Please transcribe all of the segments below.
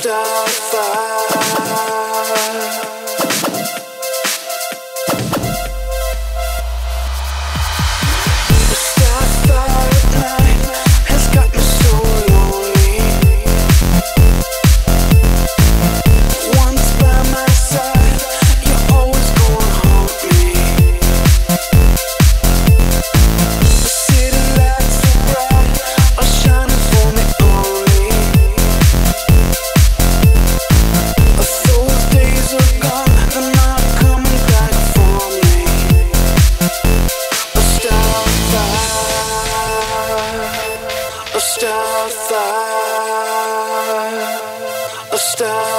start a fire. star fire, a star.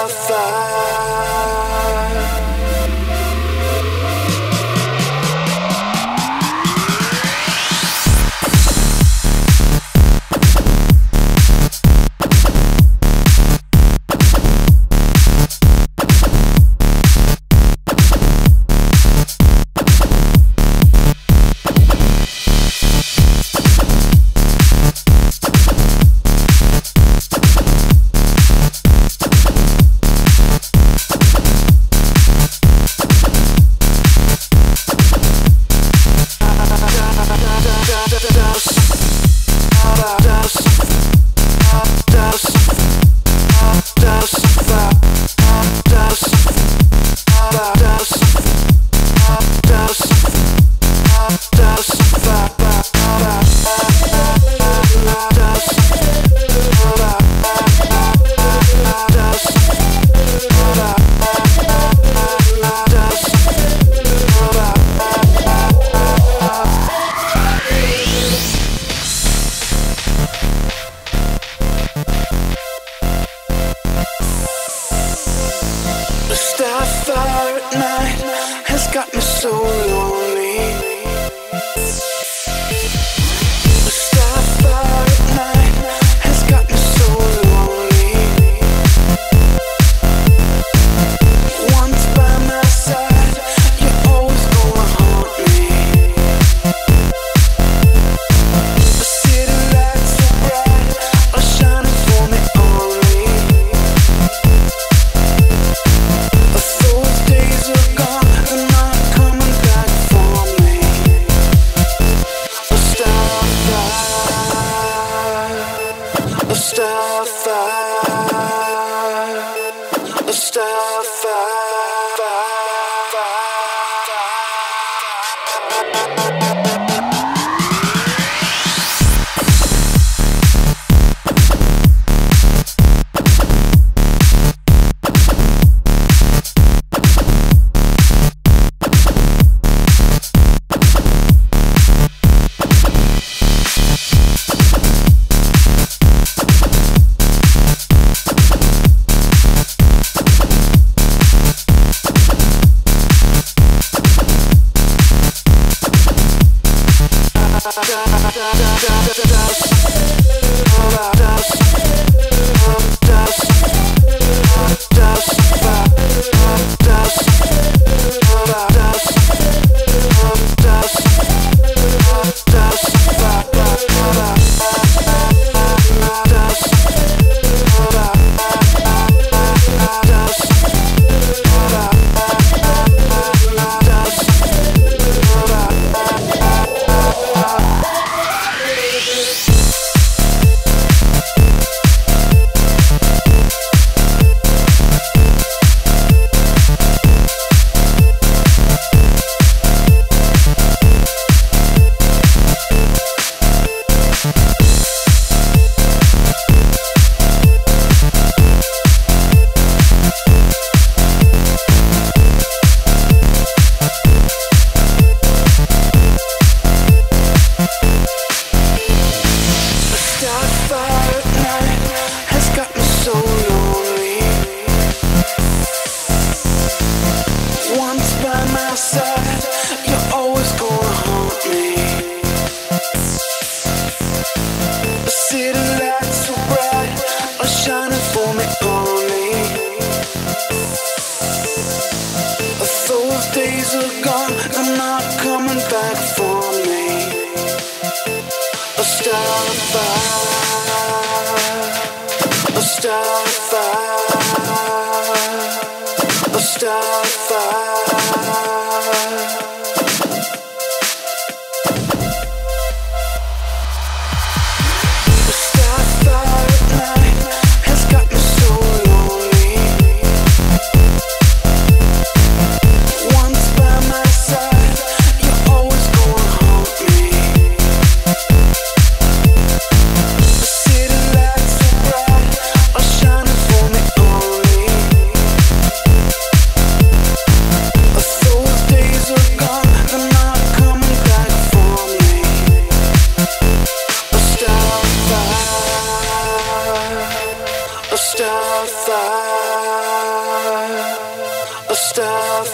I'm not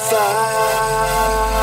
fly.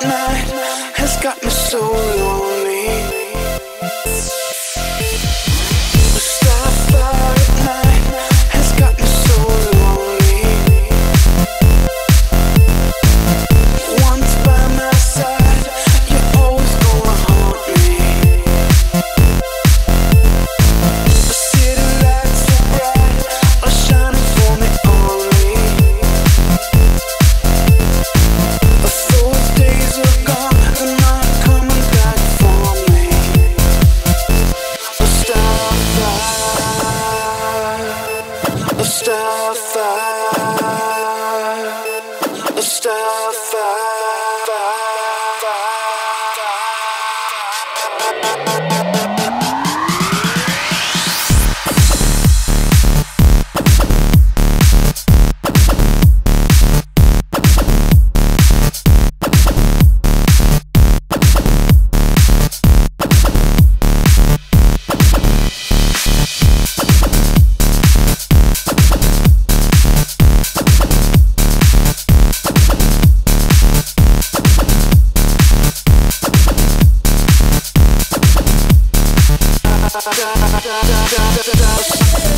Coming back Starfire, Starfire. da da da da da da